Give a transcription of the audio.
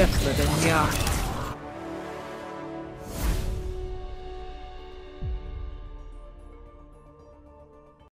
heftiger denn.